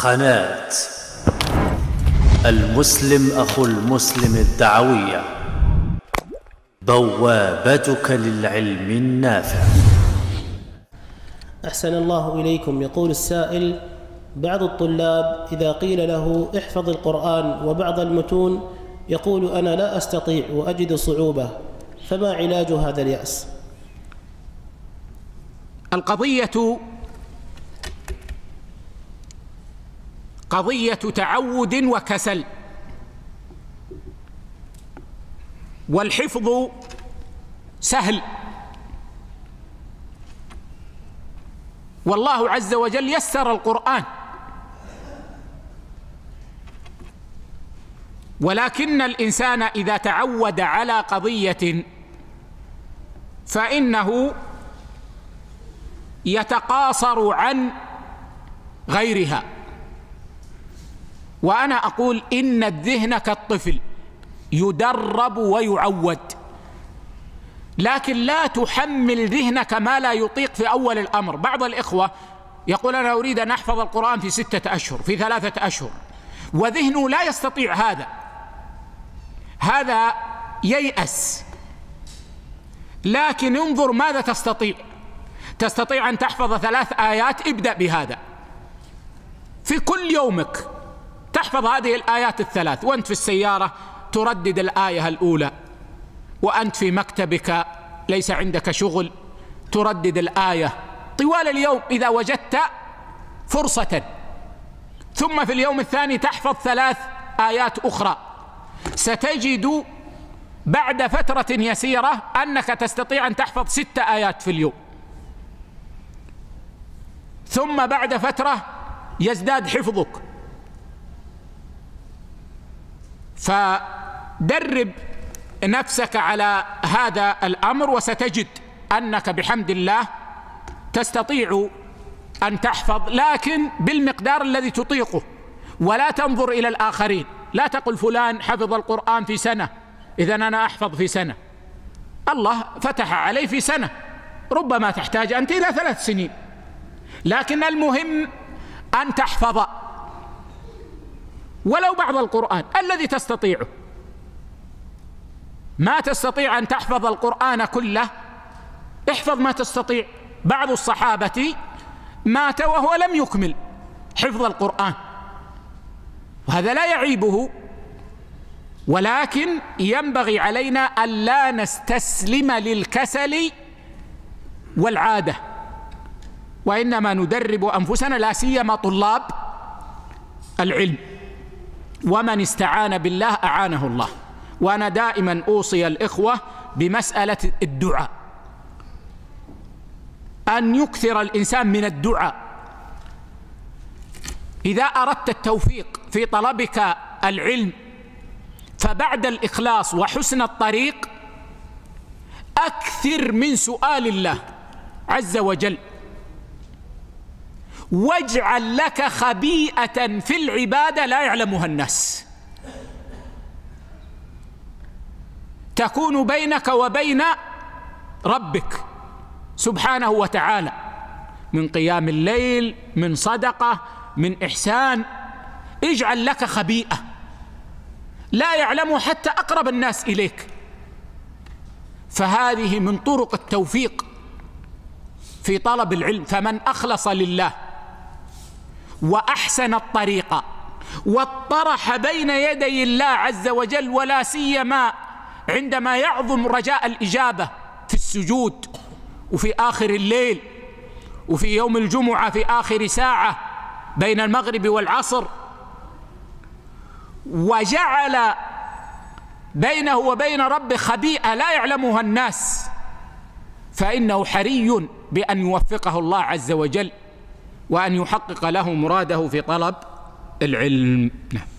قناة. المسلم أخو المسلم الدعوية. بوابتك للعلم النافع. أحسن الله إليكم يقول السائل. بعض الطلاب إذا قيل له احفظ القرآن وبعض المتون يقول أنا لا أستطيع وأجد صعوبة فما علاج هذا اليأس؟ القضية قضية تعود وكسل. والحفظ سهل. والله عز وجل يسر القرآن. ولكن الإنسان إذا تعود على قضية فإنه يتقاصر عن غيرها. وأنا أقول إن الذهن كالطفل يدرب ويعود. لكن لا تحمل ذهنك ما لا يطيق في أول الأمر. بعض الإخوة يقول أنا أريد أن أحفظ القرآن في ستة أشهر في ثلاثة أشهر وذهنه لا يستطيع هذا. هذا ييأس. لكن انظر ماذا تستطيع. تستطيع أن تحفظ ثلاث آيات ابدأ بهذا. في كل يومك تحفظ هذه الآيات الثلاث. وأنت في السيارة تردد الآية الأولى. وأنت في مكتبك ليس عندك شغل تردد الآية. طوال اليوم إذا وجدت فرصة. ثم في اليوم الثاني تحفظ ثلاث آيات أخرى. ستجد بعد فترة يسيرة أنك تستطيع أن تحفظ ست آيات في اليوم. ثم بعد فترة يزداد حفظك. فدرب نفسك على هذا الأمر وستجد أنك بحمد الله تستطيع أن تحفظ لكن بالمقدار الذي تطيقه. ولا تنظر إلى الآخرين. لا تقل فلان حفظ القرآن في سنة إذا أنا أحفظ في سنة. الله فتح عليه في سنة. ربما تحتاج أنت إلى ثلاث سنين. لكن المهم أن تحفظ. ولو بعض القرآن الذي تستطيعه. ما تستطيع أن تحفظ القرآن كله احفظ ما تستطيع. بعض الصحابة مات وهو لم يكمل حفظ القرآن. وهذا لا يعيبه ولكن ينبغي علينا أن لا نستسلم للكسل والعادة. وإنما ندرب أنفسنا لا سيما طلاب العلم. ومن استعان بالله أعانه الله. وأنا دائما أوصي الإخوة بمسألة الدعاء. أن يكثر الإنسان من الدعاء. إذا أردت التوفيق في طلبك العلم فبعد الإخلاص وحسن الطريق أكثر من سؤال الله عز وجل. واجعل لك خبيئة في العبادة لا يعلمها الناس. تكون بينك وبين ربك سبحانه وتعالى من قيام الليل من صدقة من إحسان. اجعل لك خبيئة. لا يعلمه حتى أقرب الناس إليك. فهذه من طرق التوفيق في طلب العلم. فمن أخلص لله وأحسن الطريقة واطرح بين يدي الله عز وجل ولا سيما عندما يعظم رجاء الإجابة في السجود وفي آخر الليل وفي يوم الجمعة في آخر ساعة بين المغرب والعصر. وجعل بينه وبين ربه خبيئة لا يعلمها الناس. فإنه حري بأن يوفقه الله عز وجل. وأن يحقق له مراده في طلب العلم. نعم.